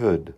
could.